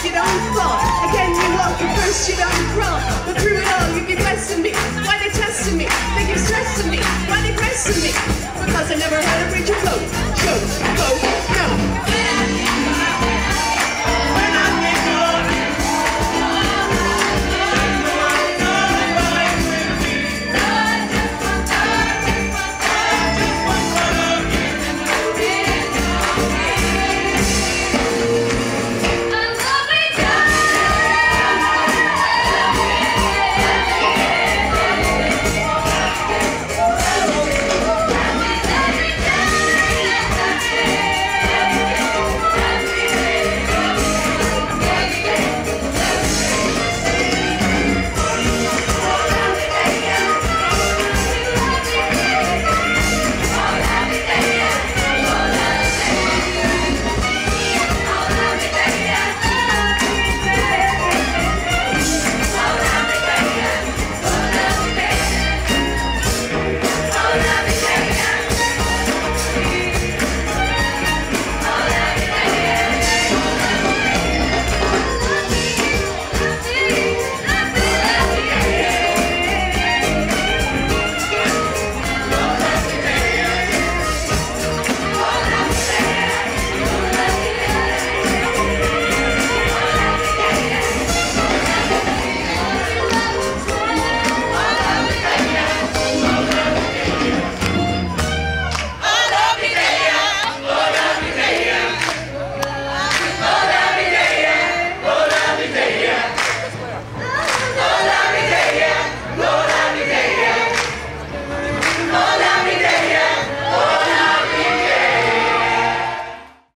you don't fall. Again, you walk, the first, you don't crawl.